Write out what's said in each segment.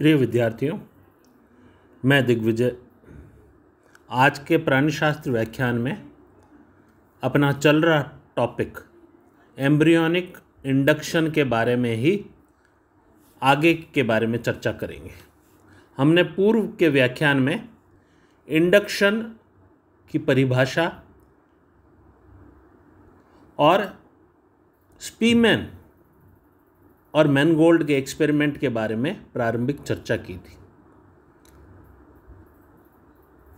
प्रिय विद्यार्थियों, मैं दिग्विजय। आज के प्राणीशास्त्र व्याख्यान में अपना चल रहा टॉपिक एम्ब्रियोनिक इंडक्शन के बारे में ही आगे के बारे में चर्चा करेंगे। हमने पूर्व के व्याख्यान में इंडक्शन की परिभाषा और स्पीमेन और मैनगोल्ड के एक्सपेरिमेंट के बारे में प्रारंभिक चर्चा की थी।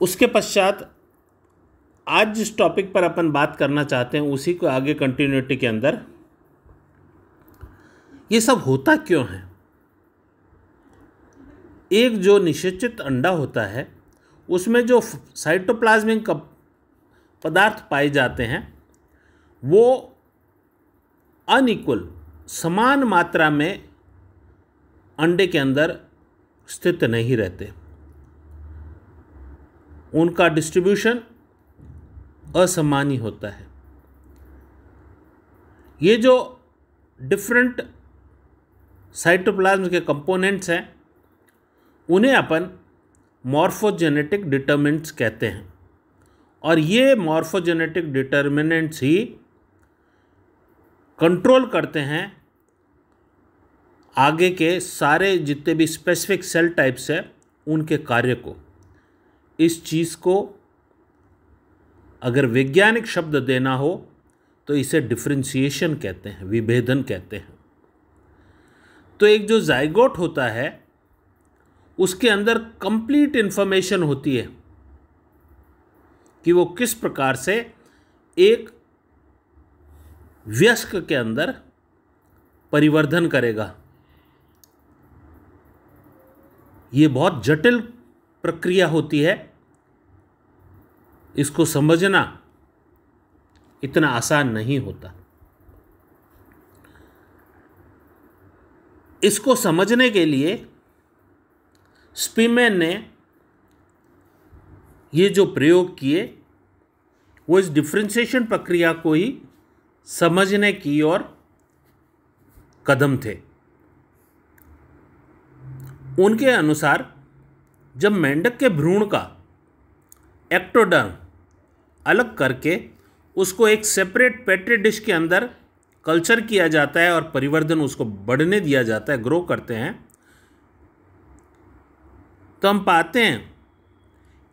उसके पश्चात आज जिस टॉपिक पर अपन बात करना चाहते हैं, उसी को आगे कंटिन्यूटी के अंदर। ये सब होता क्यों है? एक जो निषेचित अंडा होता है, उसमें जो साइटोप्लाज्मिक पदार्थ पाए जाते हैं, वो अनइक्वल समान मात्रा में अंडे के अंदर स्थित नहीं रहते। उनका डिस्ट्रीब्यूशन असमान होता है। ये जो डिफरेंट साइटोप्लाज्म के कंपोनेंट्स हैं, उन्हें अपन मॉर्फोजेनेटिक डिटर्मिनेंट्स कहते हैं। और ये मॉर्फोजेनेटिक डिटर्मिनेंट्स ही कंट्रोल करते हैं, आगे के सारे जितने भी स्पेसिफिक सेल टाइप्स हैं, उनके कार्य को। इस चीज़ को अगर वैज्ञानिक शब्द देना हो तो इसे डिफ्रेंशिएशन कहते हैं, विभेदन कहते हैं। तो एक जो जाइगोट होता है, उसके अंदर कंप्लीट इन्फॉर्मेशन होती है कि वो किस प्रकार से एक व्यस्क के अंदर परिवर्धन करेगा। ये बहुत जटिल प्रक्रिया होती है। इसको समझना इतना आसान नहीं होता। इसको समझने के लिए स्पीमैन ने ये जो प्रयोग किए, वो इस डिफ्रेंशिएशन प्रक्रिया को ही समझने की ओर कदम थे। उनके अनुसार, जब मेंढक के भ्रूण का एक्टोडर्म अलग करके उसको एक सेपरेट पेट्री डिश के अंदर कल्चर किया जाता है और परिवर्धन उसको बढ़ने दिया जाता है ग्रो करते हैं तो हम पाते हैं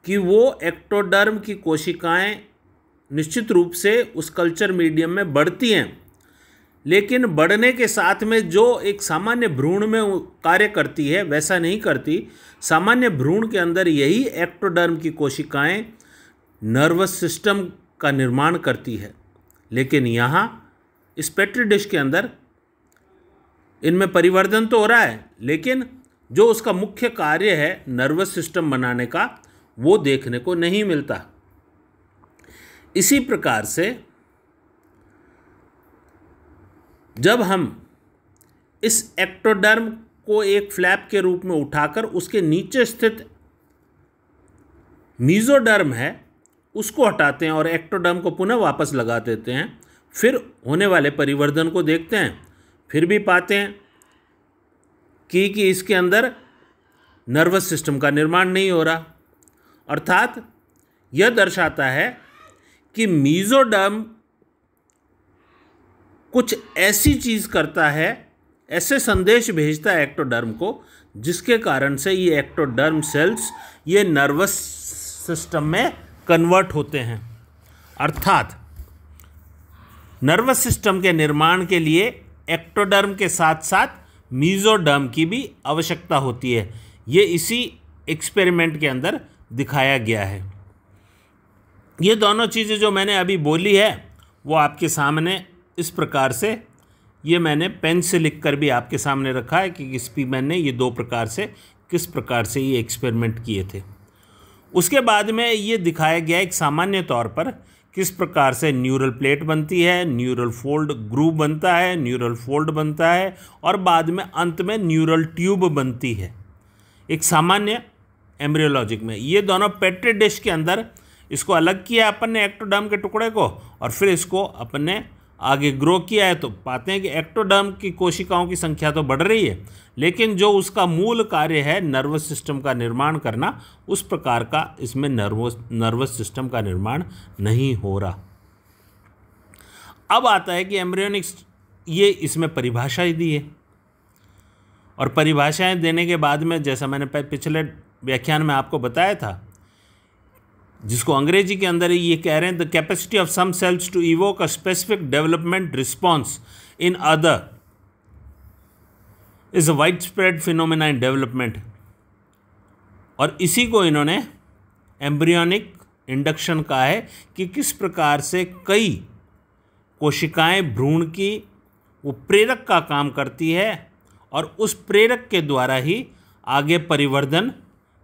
कि वो एक्टोडर्म की कोशिकाएँ निश्चित रूप से उस कल्चर मीडियम में बढ़ती हैं। लेकिन बढ़ने के साथ में जो एक सामान्य भ्रूण में कार्य करती है, वैसा नहीं करती। सामान्य भ्रूण के अंदर यही एक्टोडर्म की कोशिकाएँ नर्वस सिस्टम का निर्माण करती है। लेकिन यहाँ इस पेट्री डिश के अंदर इनमें परिवर्तन तो हो रहा है, लेकिन जो उसका मुख्य कार्य है नर्वस सिस्टम बनाने का, वो देखने को नहीं मिलता। इसी प्रकार से जब हम इस एक्टोडर्म को एक फ्लैप के रूप में उठाकर उसके नीचे स्थित मीजोडर्म है, उसको हटाते हैं और एक्टोडर्म को पुनः वापस लगा देते हैं, फिर होने वाले परिवर्तन को देखते हैं, फिर भी पाते हैं कि कि इसके अंदर नर्वस सिस्टम का निर्माण नहीं हो रहा। अर्थात यह दर्शाता है कि मीजोडर्म कुछ ऐसी चीज़ करता है, ऐसे संदेश भेजता है एक्टोडर्म को, जिसके कारण से ये एक्टोडर्म सेल्स ये नर्वस सिस्टम में कन्वर्ट होते हैं। अर्थात नर्वस सिस्टम के निर्माण के लिए एक्टोडर्म के साथ साथ मीजोडर्म की भी आवश्यकता होती है। ये इसी एक्सपेरिमेंट के अंदर दिखाया गया है। ये दोनों चीज़ें जो मैंने अभी बोली है, वो आपके सामने इस प्रकार से, ये मैंने पेन से लिख कर भी आपके सामने रखा है कि स्पीमैन ने ये दो प्रकार से, किस प्रकार से ये एक्सपेरिमेंट किए थे। उसके बाद में ये दिखाया गया एक सामान्य तौर पर किस प्रकार से न्यूरल प्लेट बनती है न्यूरल फोल्ड ग्रूव बनता है न्यूरल फोल्ड बनता है, और बाद में अंत में न्यूरल ट्यूब बनती है। एक सामान्य एम्ब्रियोलॉजिक में। ये दोनों पेट्री डिश के अंदर इसको अलग किया अपन ने एक्टोडर्म के टुकड़े को, और फिर इसको अपन ने आगे ग्रो किया है। तो पाते हैं कि एक्टोडर्म की कोशिकाओं की संख्या तो बढ़ रही है, लेकिन जो उसका मूल कार्य है नर्वस सिस्टम का निर्माण करना, उस प्रकार का इसमें नर्वस नर्वस सिस्टम का निर्माण नहीं हो रहा। अब आता है कि एम्ब्रियोनिक्स ये इसमें परिभाषा ही दी है, और परिभाषाएँ देने के बाद में, जैसा मैंने पिछले व्याख्यान में आपको बताया था जिसको अंग्रेज़ी के अंदर ये कह रहे हैं the capacity of some cells to evoke a specific development response in other is a wide spread phenomena in development और इसी को इन्होंने एम्ब्रियोनिक इंडक्शन कहा है कि किस प्रकार से कई कोशिकाएँ भ्रूण की, वो प्रेरक का काम करती है और उस प्रेरक के द्वारा ही आगे परिवर्धन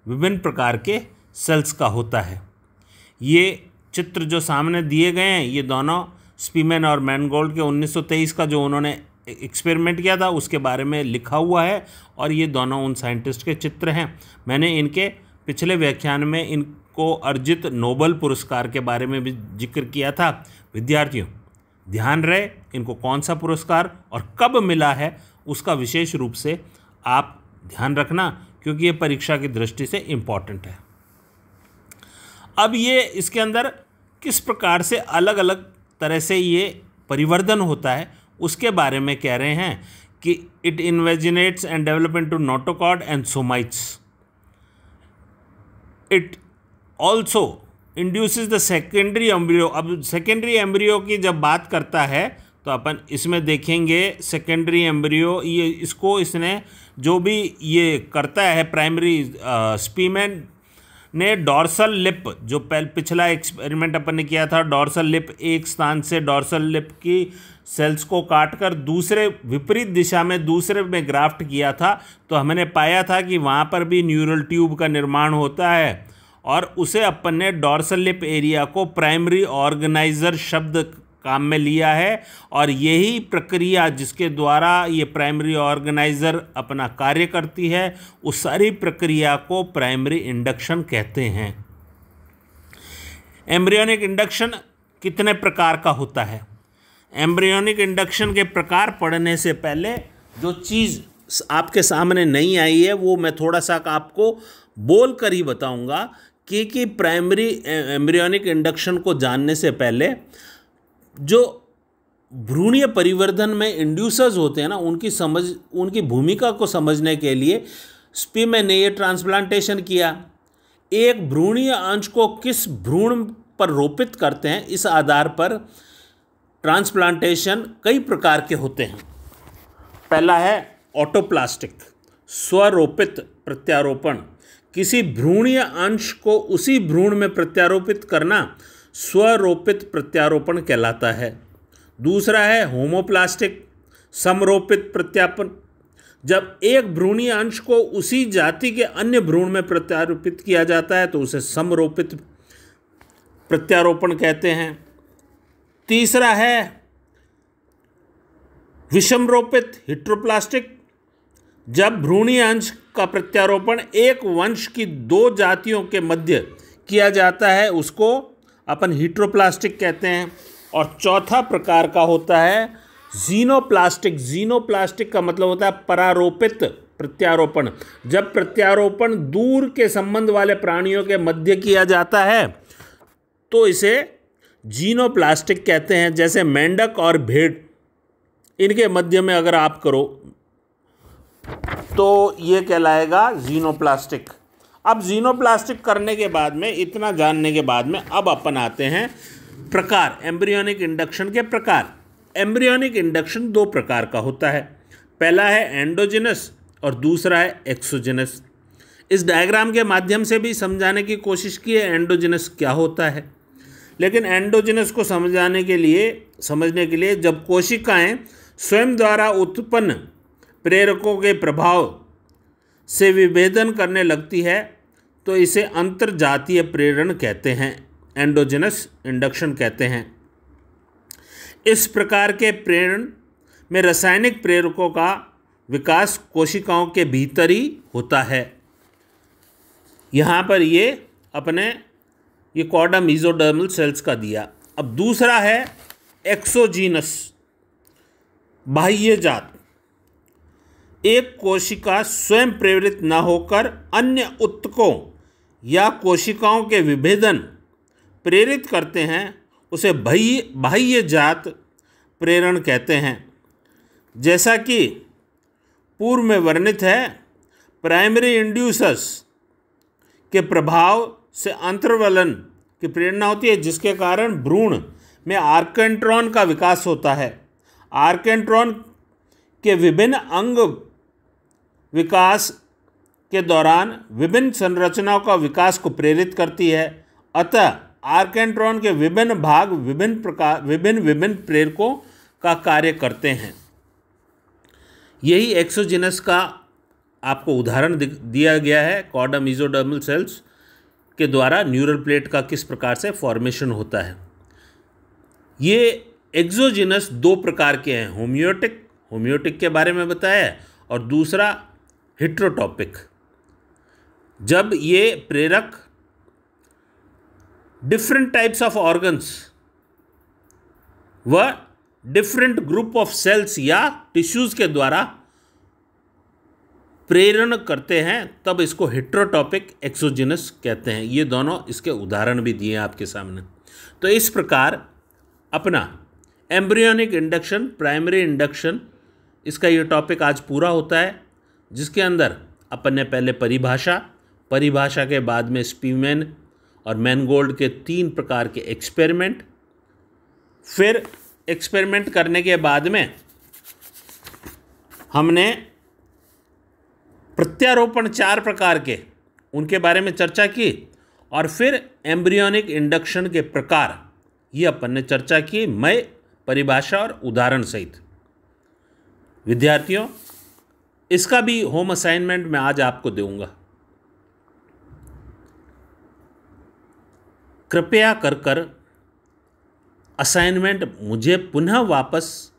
विभिन्न प्रकार के सेल्स का होता है। ये चित्र जो सामने दिए गए हैं, ये दोनों स्पीमैन और मैनगोल्ड के 1923 का जो उन्होंने एक्सपेरिमेंट किया था, उसके बारे में लिखा हुआ है और ये दोनों उन साइंटिस्ट के चित्र हैं। मैंने इनके पिछले व्याख्यान में इनको अर्जित नोबल पुरस्कार के बारे में भी ज़िक्र किया था। विद्यार्थियों, ध्यान रहे इनको कौन सा पुरस्कार और कब मिला है, उसका विशेष रूप से आप ध्यान रखना, क्योंकि ये परीक्षा की दृष्टि से इंपॉर्टेंट है। अब ये इसके अंदर किस प्रकार से अलग अलग तरह से ये परिवर्तन होता है, उसके बारे में कह रहे हैं कि it invaginates and development to notochord and somites it also induce the secondary embryo अब सेकेंडरी एम्ब्रियो की जब बात करता है तो अपन इसमें देखेंगे सेकेंडरी एम्ब्रियो ये इसको इसने जो भी ये करता है प्राइमरी स्पीमेन ने डॉर्सल लिप, जो पहले, पिछला एक्सपेरिमेंट अपन ने किया था, डॉर्सल लिप एक स्थान से डॉर्सल लिप की सेल्स को काटकर दूसरे विपरीत दिशा में, दूसरे में ग्राफ्ट किया था तो हमने पाया था कि वहाँ पर भी न्यूरल ट्यूब का निर्माण होता है और उसे अपन ने डॉर्सल लिप एरिया को प्राइमरी ऑर्गेनाइजर शब्द काम में लिया है और यही प्रक्रिया जिसके द्वारा ये प्राइमरी ऑर्गेनाइज़र अपना कार्य करती है, उस सारी प्रक्रिया को प्राइमरी इंडक्शन कहते हैं। एम्ब्रियोनिक इंडक्शन कितने प्रकार का होता है? एम्ब्रियोनिक इंडक्शन के प्रकार पढ़ने से पहले जो चीज़ आपके सामने नहीं आई है, वो मैं थोड़ा सा आपको बोल कर ही बताऊँगा कि कि प्राइमरी एम्ब्रियोनिक इंडक्शन को जानने से पहले जो भ्रूणीय परिवर्धन में इंड्यूसर्स होते हैं ना, उनकी समझ, उनकी भूमिका को समझने के लिए स्पीमे ने ये ट्रांसप्लांटेशन किया। एक भ्रूणीय अंश को किस भ्रूण पर रोपित करते हैं, इस आधार पर ट्रांसप्लांटेशन कई प्रकार के होते हैं। पहला है ऑटोप्लास्टिक स्वरोपित प्रत्यारोपण। किसी भ्रूणीय अंश को उसी भ्रूण में प्रत्यारोपित करना स्वरोपित प्रत्यारोपण कहलाता है। दूसरा है होमोप्लास्टिक, समरोपित प्रत्यापन। जब एक भ्रूणीय अंश को उसी जाति के अन्य भ्रूण में प्रत्यारोपित किया जाता है तो उसे समरोपित प्रत्यारोपण कहते हैं। तीसरा है विषमरोपित हिट्रोप्लास्टिक। जब भ्रूणीय अंश का प्रत्यारोपण एक वंश की दो जातियों के मध्य किया जाता है, उसको अपन हीट्रोप्लास्टिक कहते हैं, और चौथा प्रकार का होता है जीनोप्लास्टिक। जीनोप्लास्टिक का मतलब होता है परारोपित प्रत्यारोपण। जब प्रत्यारोपण दूर के संबंध वाले प्राणियों के मध्य किया जाता है तो इसे जीनोप्लास्टिक कहते हैं, जैसे मेंढक और भेड़। इनके मध्य में अगर आप करो तो ये कहलाएगा जीनोप्लास्टिक। अब जीनोप्लास्टिक करने के बाद में, इतना जानने के बाद में, अब अपन आते हैं प्रकार एम्ब्रियोनिक इंडक्शन के प्रकार। एम्ब्रियोनिक इंडक्शन दो प्रकार का होता है। पहला है एंडोजिनस और दूसरा है एक्सोजिनस इस डायग्राम के माध्यम से भी समझाने की कोशिश की है एंडोजिनस क्या होता है। लेकिन एंडोजिनस को समझाने के लिए, समझने के लिए जब कोशिकाएँ स्वयं द्वारा उत्पन्न प्रेरकों के प्रभाव से विभेदन करने लगती है तो इसे अंतर जातीय प्रेरण कहते हैं एंडोजिनस इंडक्शन कहते हैं। इस प्रकार के प्रेरण में रासायनिक प्रेरकों का विकास कोशिकाओं के भीतर ही होता है। यहाँ पर ये अपने, ये कॉडा मीजोडर्मल सेल्स का दिया। अब दूसरा है एक्सोजीनस बाह्य जात। एक कोशिका स्वयं प्रेरित न होकर अन्य उत्तकों या कोशिकाओं के विभेदन प्रेरित करते हैं, उसे बाह्य बाह्य जात प्रेरण कहते हैं। जैसा कि पूर्व में वर्णित है प्राइमरी इंड्यूसर्स के प्रभाव से अंतर्वलन की प्रेरणा होती है, जिसके कारण भ्रूण में आर्केंट्रॉन का विकास होता है। आर्केंट्रॉन के विभिन्न अंग विकास के दौरान विभिन्न संरचनाओं का विकास को प्रेरित करती है। अतः आर्केंट्रॉन के विभिन्न भाग विभिन्न प्रकार, विभिन्न विभिन्न प्रेरकों का कार्य करते हैं। यही एक्सोजिनस का आपको उदाहरण दिया गया है कॉडम मीजोडर्मल सेल्स के द्वारा न्यूरल प्लेट का किस प्रकार से फॉर्मेशन होता है। ये एक्सोजिनस दो प्रकार के हैं, होम्योटिक होम्योटिक के बारे में बताया और दूसरा हिट्रोटॉपिक। जब ये प्रेरक डिफरेंट टाइप्स ऑफ़ ऑर्गन्स व डिफरेंट ग्रुप ऑफ़ सेल्स या टिश्यूज के द्वारा प्रेरण करते हैं, तब इसको हिट्रोटॉपिक एक्सोजिनस कहते हैं। ये दोनों इसके उदाहरण भी दिए आपके सामने। तो इस प्रकार अपना एम्ब्रियोनिक इंडक्शन प्राइमरी इंडक्शन इसका ये टॉपिक आज पूरा होता है, जिसके अंदर अपन ने पहले परिभाषा परिभाषा के बाद में स्पीमेन और मैनगोल्ड के तीन प्रकार के एक्सपेरिमेंट, फिर एक्सपेरिमेंट करने के बाद में हमने प्रत्यारोपण चार प्रकार के, उनके बारे में चर्चा की और फिर एम्ब्रियोनिक इंडक्शन के प्रकार, ये अपन ने चर्चा की मैं परिभाषा और उदाहरण सहित। विद्यार्थियों, इसका भी होम असाइनमेंट मैं आज आपको दूँगा। कृपया कर कर असाइनमेंट मुझे पुनः वापस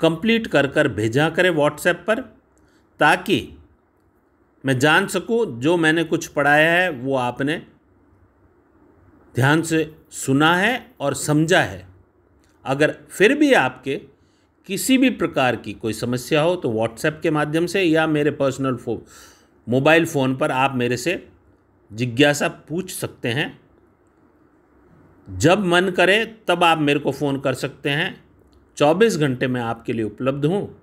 कंप्लीट कर कर भेजा करें व्हाट्सएप पर, ताकि मैं जान सकूँ जो मैंने कुछ पढ़ाया है, वो आपने ध्यान से सुना है और समझा है। अगर फिर भी आपके किसी भी प्रकार की कोई समस्या हो तो व्हाट्सएप के माध्यम से या मेरे पर्सनल फो मोबाइल फ़ोन पर आप मेरे से जिज्ञासा पूछ सकते हैं। जब मन करे, तब आप मेरे को फ़ोन कर सकते हैं। 24 घंटे मैं आपके लिए उपलब्ध हूँ।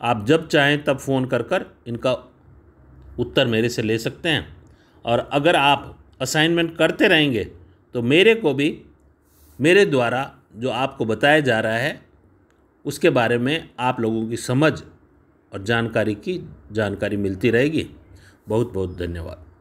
आप जब चाहें, तब फ़ोन कर कर इनका उत्तर मेरे से ले सकते हैं। और अगर आप असाइनमेंट करते रहेंगे तो मेरे को भी, मेरे द्वारा जो आपको बताया जा रहा है, उसके बारे में आप लोगों की समझ और जानकारी की जानकारी मिलती रहेगी। बहुत बहुत धन्यवाद।